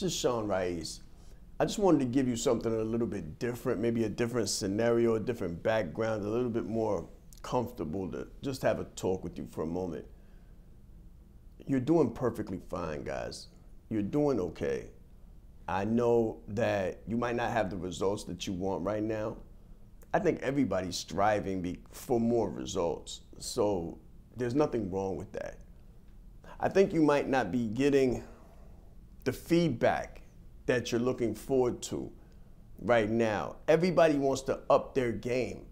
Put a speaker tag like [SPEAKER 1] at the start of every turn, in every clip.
[SPEAKER 1] This is Shaan Rais. I just wanted to give you something a little bit different, maybe a different scenario, a different background, a little bit more comfortable to just have a talk with you for a moment. You're doing perfectly fine, guys. You're doing okay. I know that you might not have the results that you want right now. I think everybody's striving for more results. So there's nothing wrong with that. I think you might not be getting the feedback that you're looking forward to right now. Everybody wants to up their game,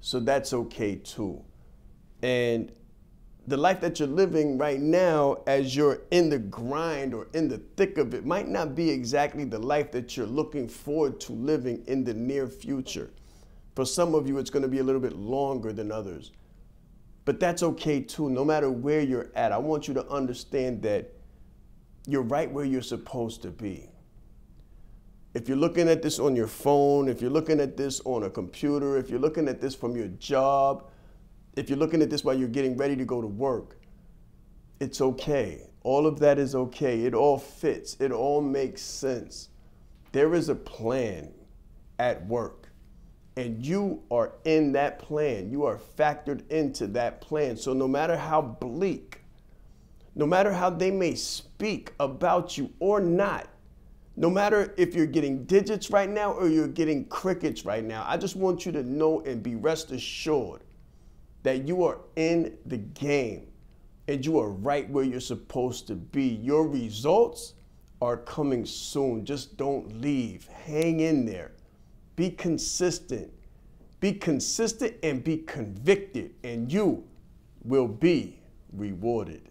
[SPEAKER 1] so that's okay too. And the life that you're living right now, as you're in the grind or in the thick of it, might not be exactly the life that you're looking forward to living in the near future. For some of you, it's going to be a little bit longer than others. But that's okay too, no matter where you're at. I want you to understand that you're right where you're supposed to be. If you're looking at this on your phone, if you're looking at this on a computer, if you're looking at this from your job, if you're looking at this while you're getting ready to go to work, it's okay. All of that is okay. It all fits, it all makes sense. There is a plan at work, and you are in that plan. You are factored into that plan. So no matter how bleak, no matter how they may speak about you or not, no matter if you're getting digits right now or you're getting crickets right now, I just want you to know and be rest assured that you are in the game and you are right where you're supposed to be. Your results are coming soon. Just don't leave. Hang in there. Be consistent. Be consistent and be convicted, and you will be rewarded.